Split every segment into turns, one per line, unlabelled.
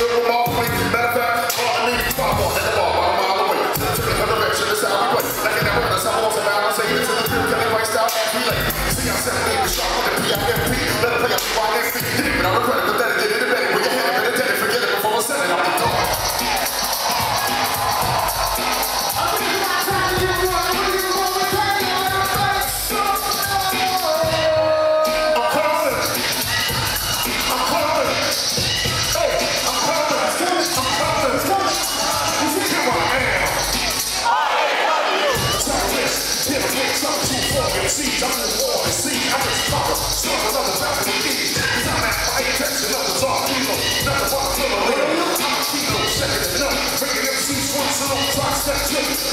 arteries, the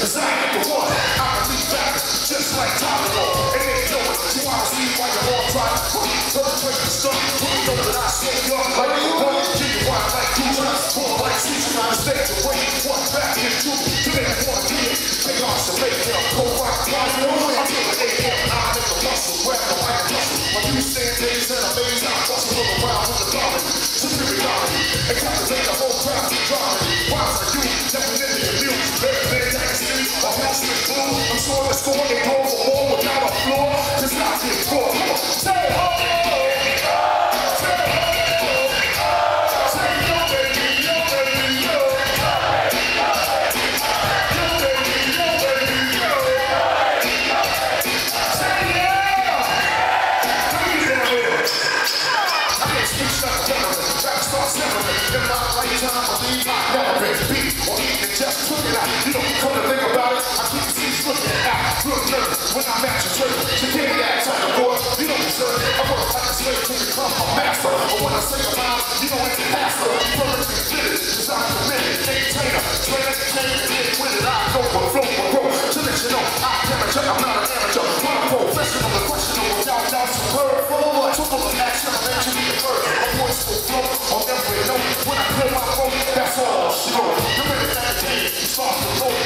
Cause I ain't the one. A lead back, just like Tylenol. And they know it. You wanna see why you're all trying to put perpetrate the stuff. Put me know that I stay young like you want. Give you wine like two times. Four like six times. Stay wait. One back and two. To make one you stand days and amaze, I'm busting all around with the garment. Superiority. And captivate the whole crowd. Drawing. Why are you? Definitely abused. Can see. A blue. I'm sure the score can I believe I never been just it. You don't come to think about it. I keep the seats looking out. Real nervous when I'm at your church. You can't act like a boy. You don't deserve it. I work like a slave to become a master. But when I say a line, you know it's a pastor. First designed for minute, entertainer. Straight entertainer, get with it. I go for flow that's all. She wrote. The minute that it is, you start to